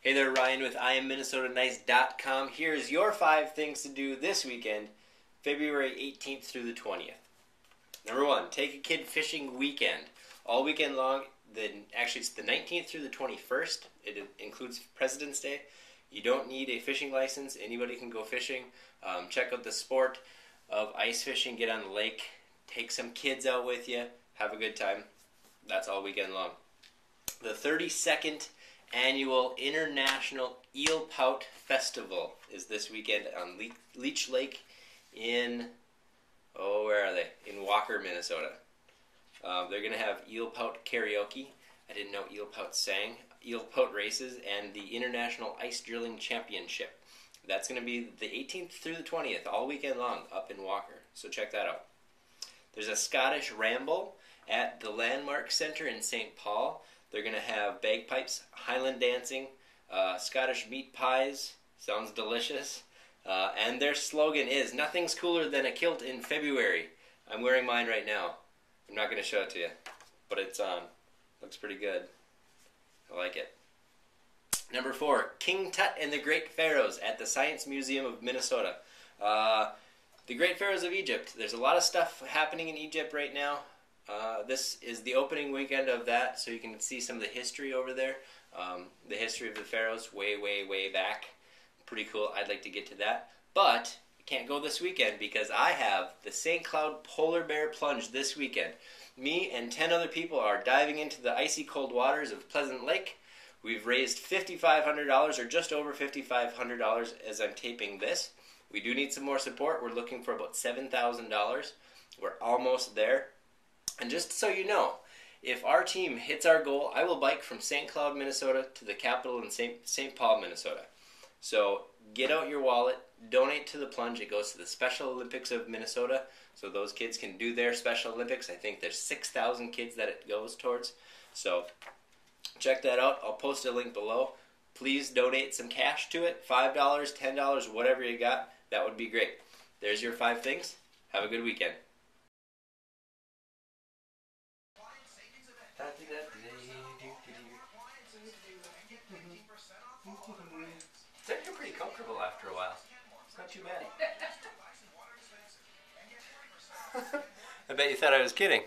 Hey there, Ryan with IamMinnesotaNice.com. Here's your five things to do this weekend, February 18th through the 20th. Number one, take a kid fishing weekend. All weekend long, the, actually it's the 19th through the 21st. It includes President's Day. You don't need a fishing license. Anybody can go fishing. Um, check out the sport of ice fishing. Get on the lake. Take some kids out with you. Have a good time. That's all weekend long. The 32nd annual International Eel Pout Festival is this weekend on Le- Leech Lake in, oh, where are they? In Walker, Minnesota. Um, they're going to have eel pout karaoke. I didn't know eel pout sang. Eel pout races and the International Ice Drilling Championship. That's going to be the 18th through the 20th, all weekend long, up in Walker. So check that out. There's a Scottish Ramble at the Landmark Center in St. Paul. They're going to have bagpipes, Highland dancing, uh, Scottish meat pies. Sounds delicious. Uh, and their slogan is Nothing's cooler than a kilt in February. I'm wearing mine right now. I'm not going to show it to you, but it's on. Looks pretty good. I like it. Number four, King Tut and the Great Pharaohs at the Science Museum of Minnesota. Uh, the Great Pharaohs of Egypt. There's a lot of stuff happening in Egypt right now. Uh, this is the opening weekend of that, so you can see some of the history over there. Um, the history of the pharaohs, way, way, way back. Pretty cool. I'd like to get to that. But can't go this weekend because I have the St. Cloud Polar Bear Plunge this weekend. Me and 10 other people are diving into the icy cold waters of Pleasant Lake. We've raised $5,500 or just over $5,500 as I'm taping this. We do need some more support. We're looking for about $7,000. We're almost there. And just so you know, if our team hits our goal, I will bike from St. Cloud, Minnesota to the capital in St. St. Paul, Minnesota. So get out your wallet, donate to the plunge. It goes to the Special Olympics of Minnesota, so those kids can do their Special Olympics. I think there's 6,000 kids that it goes towards. So check that out. I'll post a link below. Please donate some cash to it $5, $10, whatever you got. That would be great. There's your five things. Have a good weekend. It's actually pretty comfortable after a while. It's not too bad. I bet you thought I was kidding.